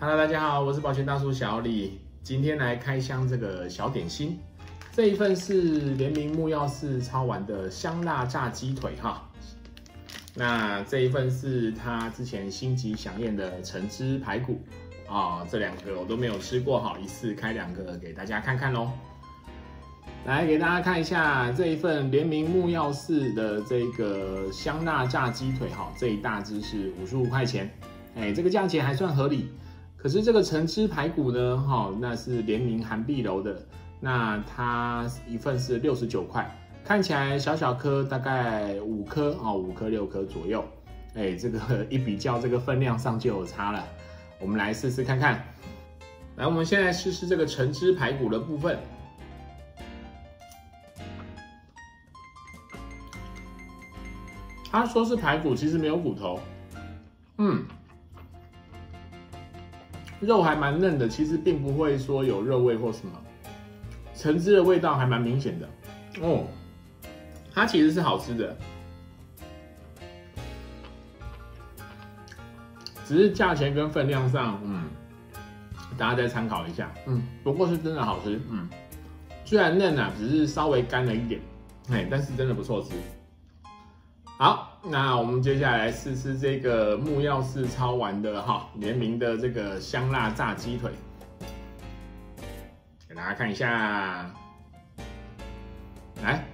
Hello，大家好，我是保全大叔小李，今天来开箱这个小点心。这一份是联名木曜四超玩的香辣炸鸡腿哈。那这一份是他之前星级响宴的橙汁排骨啊，这两个我都没有吃过哈，一次开两个给大家看看喽。来给大家看一下这一份联名木曜四的这个香辣炸鸡腿哈，这一大只是五十五块钱，哎，这个价钱还算合理。可是这个橙汁排骨呢，哈，那是联名韩碧楼的，那它一份是六十九块，看起来小小颗，大概五颗哦，五颗六颗左右，哎，这个一比较，这个分量上就有差了。我们来试试看看，来，我们现在试试这个橙汁排骨的部分。他说是排骨，其实没有骨头。嗯，肉还蛮嫩的，其实并不会说有肉味或什么。橙汁的味道还蛮明显的。哦，它其实是好吃的，只是价钱跟分量上，嗯，大家再参考一下。嗯，不过是真的好吃。嗯，虽然嫩啊，只是稍微干了一点，哎，但是真的不错吃。好，那我们接下来试试这个木曜市超玩的哈联名的这个香辣炸鸡腿，给大家看一下，来。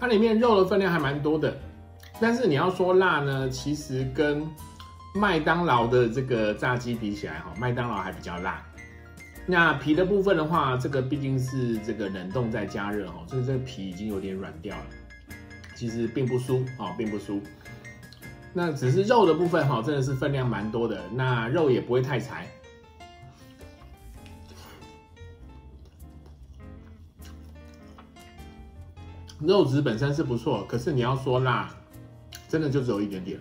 它里面肉的分量还蛮多的，但是你要说辣呢，其实跟麦当劳的这个炸鸡比起来，哈，麦当劳还比较辣。那皮的部分的话，这个毕竟是这个冷冻再加热，哈，所以这个皮已经有点软掉了，其实并不酥，哈，并不酥。那只是肉的部分，哈，真的是分量蛮多的，那肉也不会太柴。肉质本身是不错，可是你要说辣，真的就只有一点点。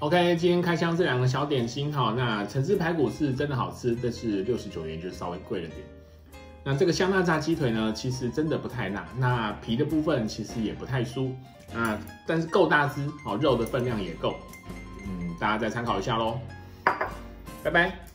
OK，今天开箱这两个小点心哈，那橙汁排骨是真的好吃，但是六十九元就稍微贵了点。那这个香辣炸鸡腿呢，其实真的不太辣，那皮的部分其实也不太酥啊，但是够大只，好肉的分量也够。嗯，大家再参考一下喽。拜拜。